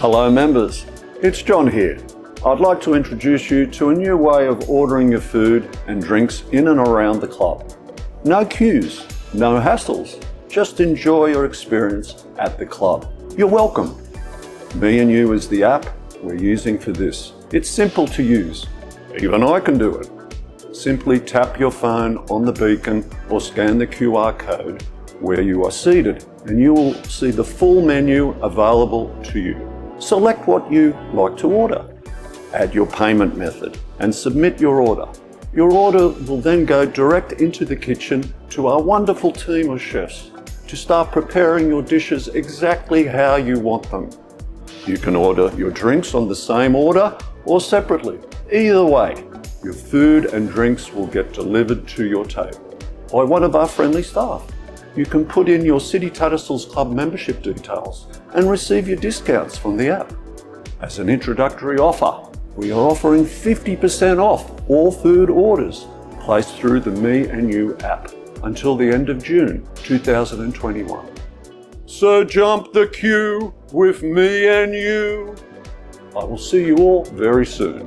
Hello members, it's John here. I'd like to introduce you to a new way of ordering your food and drinks in and around the club. No queues, no hassles, just enjoy your experience at the club. You're welcome. Me and You is the app we're using for this. It's simple to use. Even I can do it. Simply tap your phone on the beacon or scan the QR code where you are seated and you will see the full menu available to you. Select what you like to order. Add your payment method and submit your order. Your order will then go direct into the kitchen to our wonderful team of chefs to start preparing your dishes exactly how you want them. You can order your drinks on the same order or separately. Either way, your food and drinks will get delivered to your table by one of our friendly staff you can put in your City Tattersalls Club membership details and receive your discounts from the app. As an introductory offer, we are offering 50% off all food orders placed through the Me and You app until the end of June 2021. So jump the queue with me and you. I will see you all very soon.